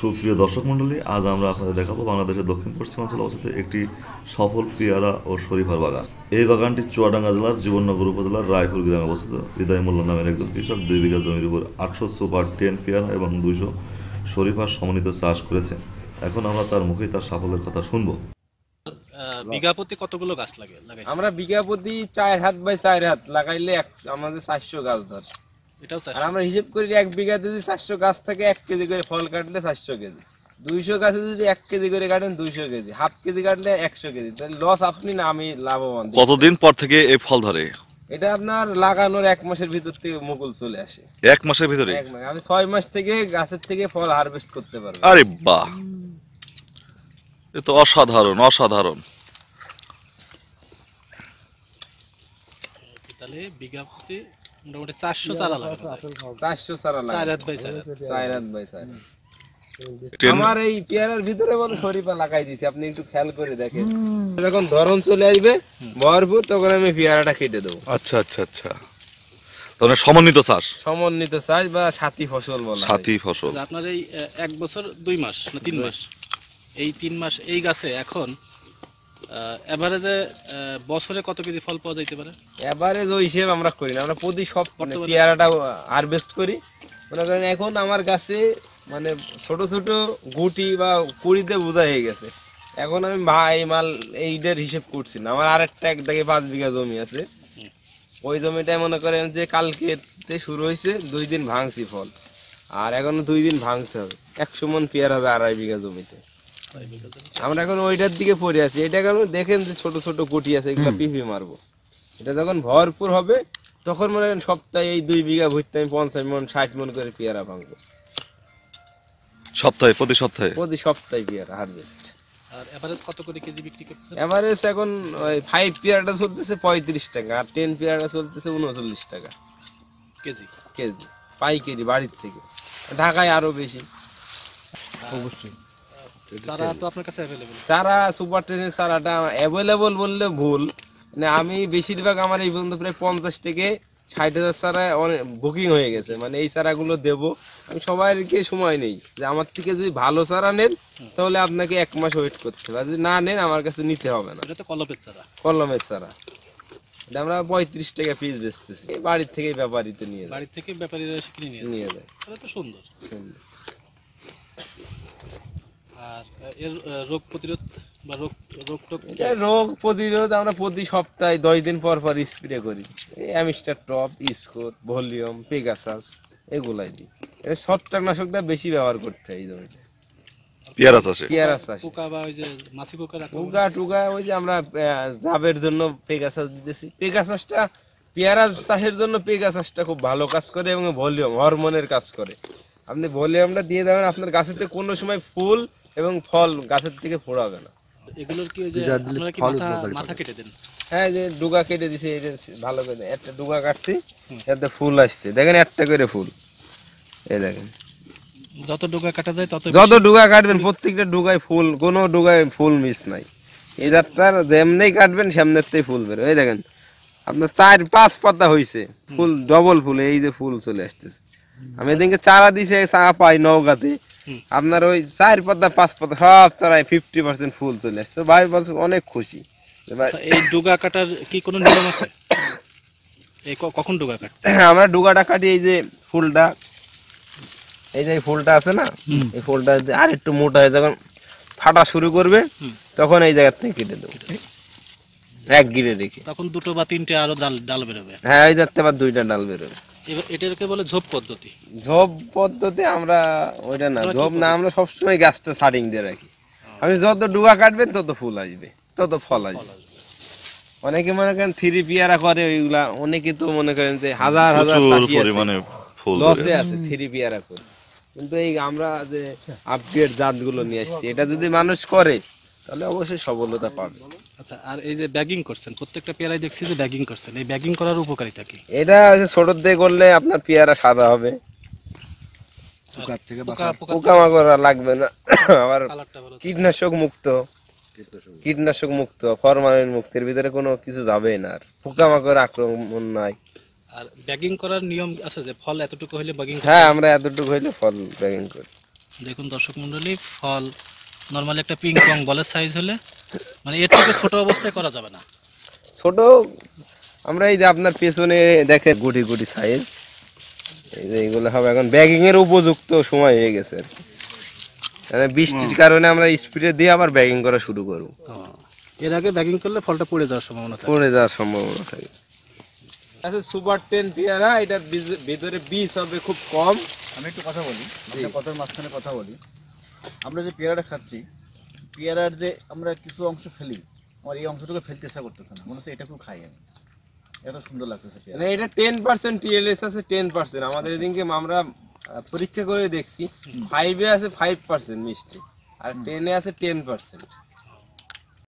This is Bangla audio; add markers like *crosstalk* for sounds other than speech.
সুপ্রিয় দর্শক মণ্ডলী আজ আমরা আপনাদের দেখাবো বাংলাদেশের দক্ষিণ পশ্চিমাঞ্চলে অবস্থিত একটি সফল পেয়ারা ও শরীফার বাগান। এই বাগানটি চুয়াডাঙ্গা জেলার জীবননগর উপজেলার রায়পুর গ্রামে অবস্থিত। হৃদয় মোল্লা নামের একজন কৃষক দুই বিঘা জমির উপর আটশো সুপার টেন পেয়ারা এবং দুইশো শরীফার সমন্বিত চাষ করেছেন। এখন আমরা তার মুখেই তার সাফল্যের কথা শুনব। আহ, বিঘা প্রতি কতগুলো গাছ লাগে? আমরা বিঘা প্রতি চার হাত বাই চার হাত লাগাইলে এক আমাদের চারশো গাছ ধর। আর আমরা হিসেব করি এক বিঘাতে যদি চারশো গাছ থাকে এক কেজি করে ফল কাটলে চারশো কেজি। দুইশো গাছে যদি এক কেজি করে কাটেন দুইশো কেজি। হাফ কেজি কাটলে একশো কেজি। তাহলে লস আপনি না আমি লাভবান। কতদিন পর থেকে এই ফল ধরে? এটা আপনার লাগানোর এক মাসের ভিতর থেকে মুকুল চলে আসে। এক মাসের ভিতরে? এক মাস। আমি ছয় মাস থেকে গাছের থেকে ফল হারভেস্ট করতে পারব। আরে বাহ! এ তো অসাধারণ অসাধারণ। তাহলে বিঘা প্রতি মোটামুটি চারশো চারা যায়। চারশো সারা চার হাত বাই চার হাত। চার হাত বাই চার আমার এই পেয়ারার ভিতরে বলো শরীফা লাগাই দিছি আপনি একটু খেয়াল করে দেখেন। যখন ধরন চলে আসবে ভরপুর তখন আমি পেয়ারাটা কেটে দেবো। আচ্ছা আচ্ছা আচ্ছা। তাহলে সমন্বিত চাষ? সমন্বিত চাষ বা সাথী ফসল বলা হয়। সাথী ফসল। আপনার এই এক বছর দুই মাস না তিন মাস? এই তিন মাস এই গাছে এখন এভারেজে বছরে কত কেজি ফল পাওয়া যাইতে পারে? এভারেজ ওই হিসেবে আমরা করি না আমরা প্রতি সব পেয়ারাটা হারভেস্ট করি। মনে করেন এখন আমার কাছে মানে ছোট ছোট গুটি বা কুড়িতে বোঝা হয়ে গেছে। এখন আমি ভাই মাল এইটার হিসেব করছি না। আমার আরেকটা এক দাগে পাঁচ বিঘা জমি আছে। ওই জমিটায় মনে করেন যে কালকেতে শুরু হয়েছে দুই দিন ভাঙছি ফল। আর এখনও দুই দিন ভাঙতে হবে। একশো মন পেয়ার হবে আড়াই বিঘা জমিতে। আমরা এখন ওইটার দিকে পড়ে আছি। এটা এখন দেখেন যে ছোট ছোট গুটি আছে এগুলো পিপি মারবো। এটা যখন ভরপুর হবে তখন মনে করেন সপ্তাহে এই দুই বিঘা ভুটতে আমি পঞ্চাশ মন ষাট মন করে পেয়ারা ভাঙবো। সপ্তাহে প্রতি সপ্তাহে? প্রতি সপ্তাহে পেয়ারা হারভেস্ট আর এভারেজ কত করে কেজি বিক্রি করছে এভারেজ এখন ওই ফাইভ পেয়ারাটা চলতেছে পঁয়ত্রিশ টাকা আর টেন পেয়ারাটা চলতেছে উনচল্লিশ টাকা। কেজি? কেজি পাইকারি বাড়ির থেকে। ঢাকায় আরও বেশি। চারা তো আপনার কাছে অ্যাভেলেবেল চারা সুপার ট্রেনের চারাটা অ্যাভেলেবল বললে ভুল। মানে আমি বেশিরভাগ আমার এই পর্যন্ত প্রায় পঞ্চাশ থেকে ষাট হাজার চারা অনেক বুকিং হয়ে গেছে। মানে এই চারাগুলো দেব। আমি সবাইকে সময় নেই। যে আমার থেকে যদি ভালো চারা নেন তাহলে আপনাকে এক মাস ওয়েট করতে হবে। যদি না নেন আমার কাছে নিতে হবে না। এটা তো কলপের চারা। কলমের চারা। এটা আমরা পঁয়ত্রিশ টাকা পিস বেচতেছি। বাড়ির থেকে ব্যাপারিতে নিয়ে যায়। বাড়ি থেকে ব্যাপারীরা কিনে নিয়ে যায়। তাহলে তো সুন্দর। আর এর রোগ প্রতিরোধ বা রোগ রোগ? রোগ প্রতিরোধ আমরা প্রতি সপ্তাহে দশ দিন পর পর স্প্রে করি। এই Amistar Top Score Volume Pegasus এগুলাই দিই। এটা ছত্রাকনাশকটা বেশি ব্যবহার করতে হয় এই জমিতে পেয়ারা চাষে পেয়ারা চাষ পোকা বা ওই যে মাছি পোকার আক্রমণ টুকা টুকা ওই যে আমরা আহ, জাবের জন্য পেগাসাস দিতেছি। পেগাসাসটা পেয়ারা চাষের জন্য পেগাসাসটা খুব ভালো কাজ করে এবং ভলিউম হরমোনের কাজ করে। আপনি ভলিউমটা দিয়ে দেবেন আপনার গাছেতে কোনো সময় ফুল এবং ফল গাছের থেকে ফোড়াবে না। এগুলোর কি যে আপনারা কি মাথা মাথা কেটে দেন? হ্যাঁ যে ডুগা কেটে দিছে এই যে ভালো করে। একটা ডুগা কাটছি এতে ফুল আসছে। দেখেন একটা করে ফুল। এই দেখেন। যত ডোকা কাটা যায় তত যত ডুগা কাটবেন প্রত্যেকটা ডুগায় ফুল কোনো ডুগায় ফুল মিস নাই। এই যাত্রার যেমনি কাটবেন সেমনেতেই ফুল বেরো এই দেখেন আপনার চার পাঁচ পাতা হইছে। ফুল ডবল ফুল এই যে ফুল চলে আসতেছে। আমি এদিনকে চারা দিছে চা পাই নৌকাতে আপনার ওই চার পাতা পাঁচ পাতা সব চারায় ফিফটি পার্সেন্ট ফুল চলে আসছে। ভাই বলছে অনেক খুশি। আচ্ছা, এই ডোগা কাটার কি কোনো নিয়ম আছে? কখন ডোগা কাট? *coughs* আমরা ডুগাটা কাটি এই যে ফুলটা। এই যে ফুলটা আছে না? এই ফুলটা আর একটু মোটা হয়ে যখন ফাটা শুরু করবে তখন এই জায়গা থেকে কেটে দেবো। এক গিরে রেখে তখন দুটো বা তিনটে আরও ডাল ডাল বেরোবে। হ্যাঁ এই যাতে আবার দুইটা ডাল বেরোবে। এটাকে বলে ঝোপ পদ্ধতি। ঝোপ পদ্ধতি আমরা ওইটা না ঝোপ না আমরা সবসময় গাছটা সারিং দিয়ে রাখি। আপনি যত ডুগা কাটবেন তত ফুল আসবে তত ফল আসবে। অনেকে মনে করেন থ্রি পিয়ারা করে ওইগুলা অনেকে তো মনে করেন যে হাজার হাজার পরিমাণে ফুল লসে আছে। থ্রি পিয়ারা করে। কিন্তু এই আমরা যে আপগ্রেড জাতগুলো নিয়ে আসছি এটা যদি মানুষ করে তাহলে অবশ্যই সফলতা পাবে। আচ্ছা আর এই যে ব্যাগিং করছেন প্রত্যেকটা পেয়ারাই দেখছি যে ব্যাগিং করছেন। এই ব্যাগিং করার উপকারিতা কি? এটা হচ্ছে ছোট দিয়ে করলে আপনার পেয়ারা সাদা হবে। পোকা পোকা পোকামাকড় লাগবে না। আবার কীটনাশক মুক্ত। কীটনাশক মুক্ত। ফরমালিন মুক্তের ভিতরে কোনো কিছু যাবে না আর। পোকামাকড় আক্রমণ নাই। আর ব্যাগিং করার নিয়ম আছে যে ফল এতটুকু ব্যাগিং হ্যাঁ আমরা এতটুকু হইলে ফল ব্যাগিং করি। দেখুন দর্শক মণ্ডলী ফল নর্মালি একটা পিং পং বলের সাইজ হলে মানে এর থেকে ছোট অবস্থায় করা যাবে না। ছোট আমরা এই যে আপনার পেছনে দেখেন গুটি গুটি সাইজ এই যে এগুলো হবে এখন ব্যাগিং এর উপযুক্ত সময় হয়ে গেছে আর মানে বৃষ্টির কারণে আমরা স্প্রে দিয়ে আবার ব্যাগিং করা শুরু করব। এর আগে ব্যাগিং করলে ফলটা পড়ে যাওয়ার সম্ভাবনা থাকে। পড়ে যাওয়ার সম্ভাবনা থাকে। আচ্ছা সুপার টেন পেয়ারা এটার ভিতরে বীজ হবে খুব কম। আমি একটু কথা বলি কথার মাঝখানে কথা বলি। আমরা যে পেয়ারাটা খাচ্ছি পেয়ারার যে আমরা কিছু অংশ ফেলি আমার এই অংশটুকু ফেলতে ইচ্ছা করতেছে না। মনে হচ্ছে এটা খুব খাই আমি। এত সুন্দর লাগতেছে পেয়ারা। মানে এটা টেন পার্সেন্ট টিএলএস আছে টেন পার্সেন্ট আমাদের এদিনকে আমরা পরীক্ষা করে দেখছি ফাইভে আছে ফাইভ পার্সেন্ট মিষ্টি আর টেনে আছে টেন পার্সেন্ট